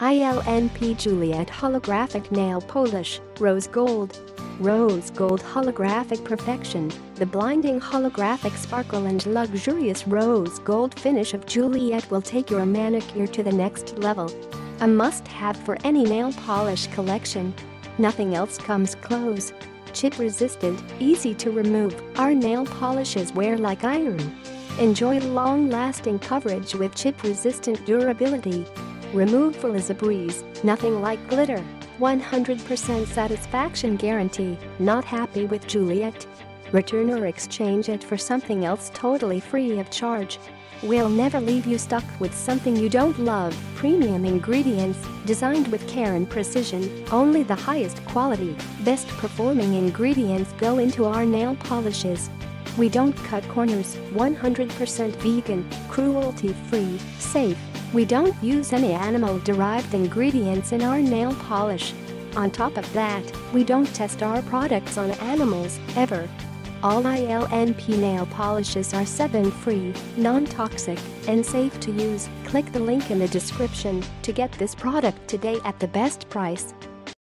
ILNP Juliette Holographic Nail Polish, Rose Gold. Rose Gold Holographic Perfection, the blinding holographic sparkle and luxurious rose gold finish of Juliette will take your manicure to the next level. A must-have for any nail polish collection. Nothing else comes close. Chip-resistant, easy to remove, our nail polishes wear like iron. Enjoy long-lasting coverage with chip-resistant durability. Removal is a breeze, nothing like glitter. 100% satisfaction guarantee, not happy with Juliette? Return or exchange it for something else totally free of charge. We'll never leave you stuck with something you don't love. Premium ingredients, designed with care and precision, only the highest quality, best performing ingredients go into our nail polishes. We don't cut corners, 100% vegan, cruelty-free, safe, we don't use any animal-derived ingredients in our nail polish. On top of that, we don't test our products on animals, ever. All ILNP nail polishes are 7-free, non-toxic, and safe to use. Click the link in the description to get this product today at the best price.